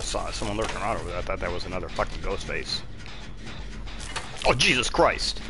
I saw someone lurking around over there. I thought that was another fucking ghost face. Oh, Jesus Christ!